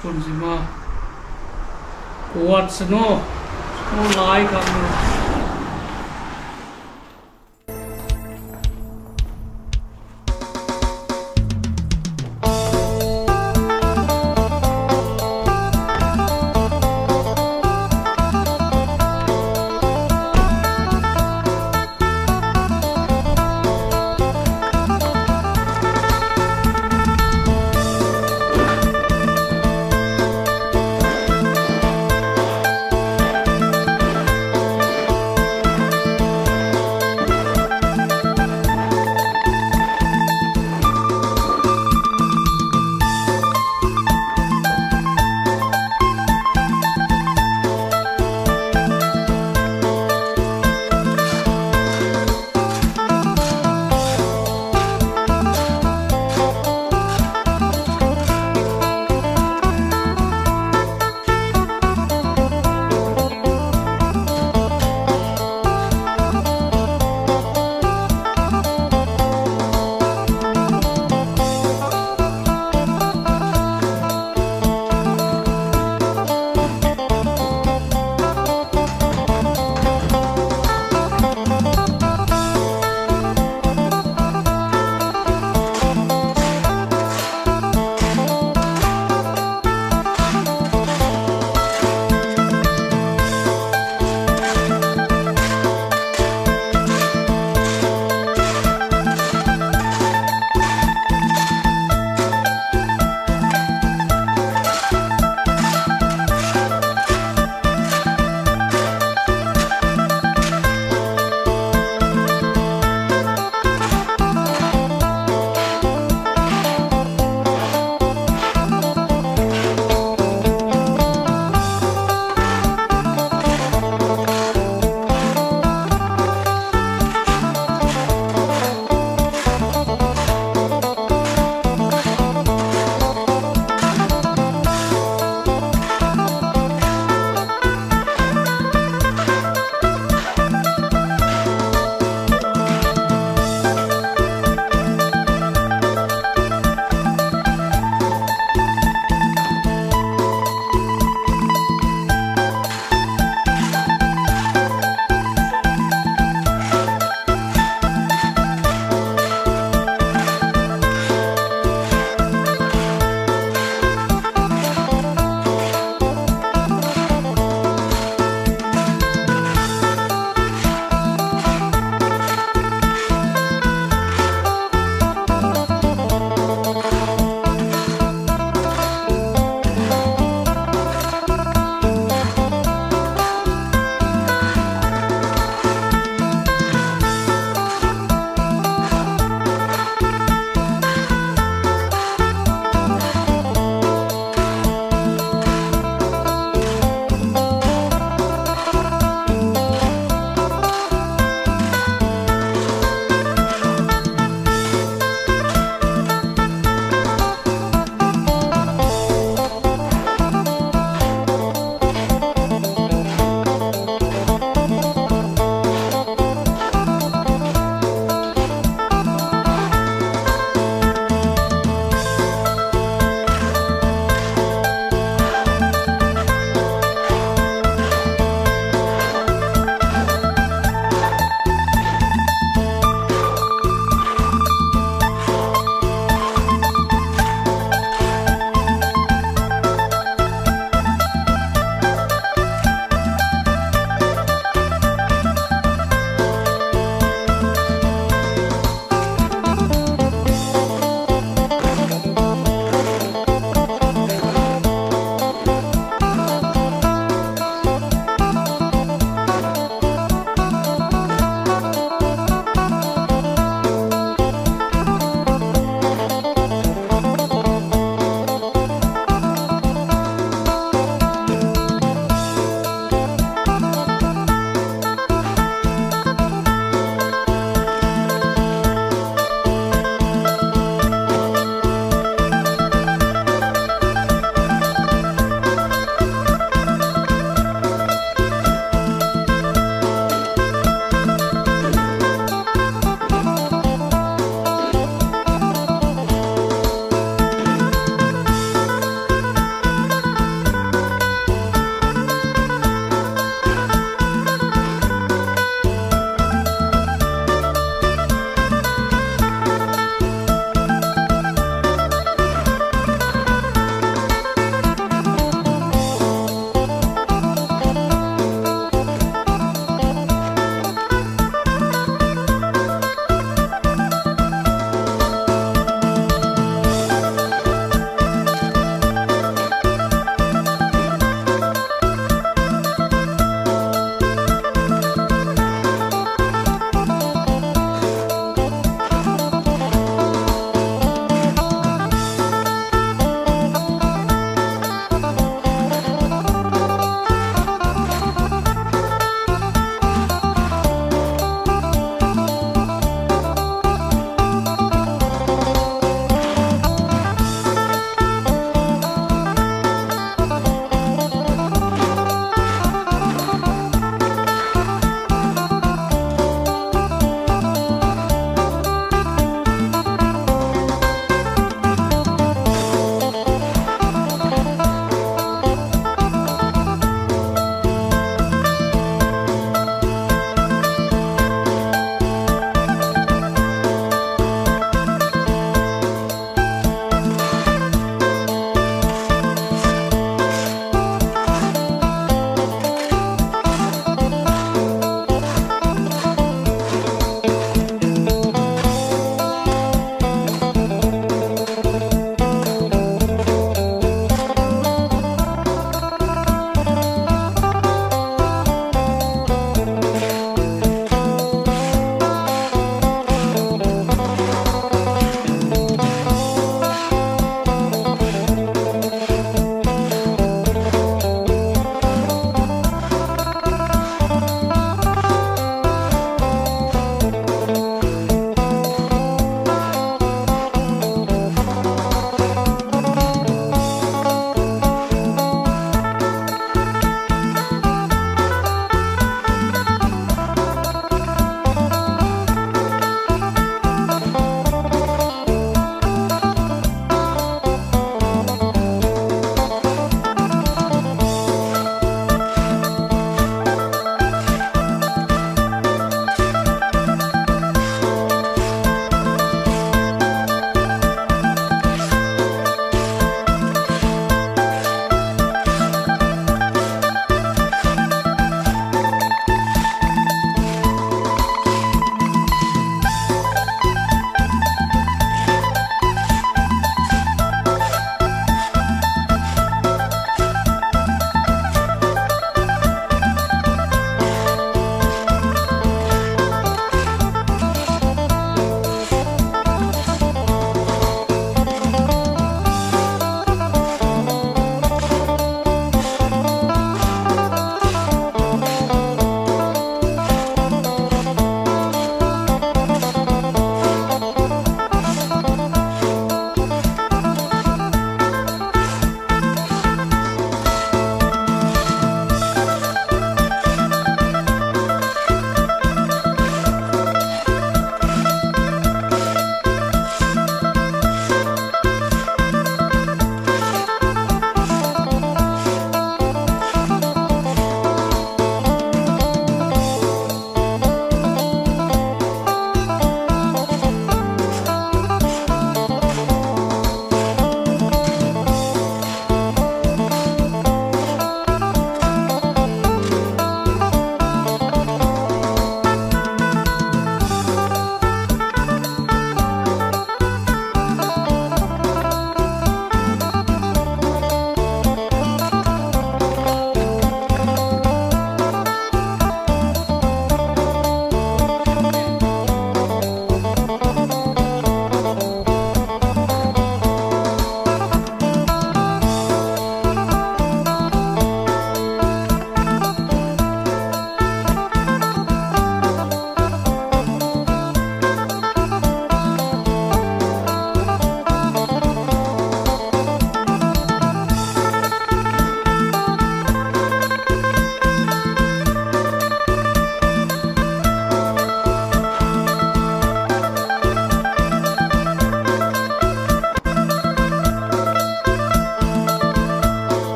คนสิมากวาดสโนว์สโนว์ไลายครับ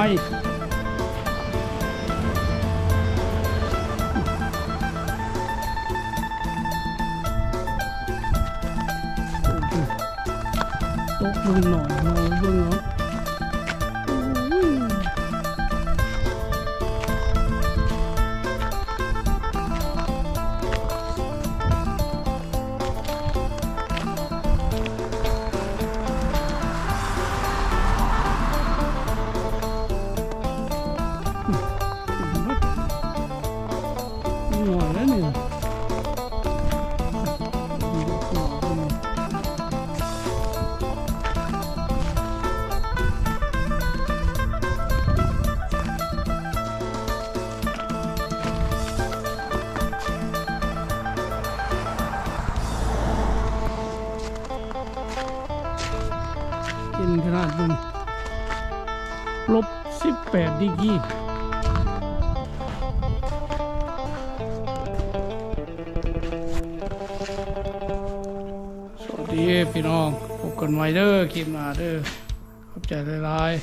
ไม้ตกเบึงหน่อยหน่อยเบึงเนาะ ลบ 18 ดีกีสวัสดีพี่น้อง พบกันไว้เด้อคลิปหน้าเด้อขอบใจหลายๆ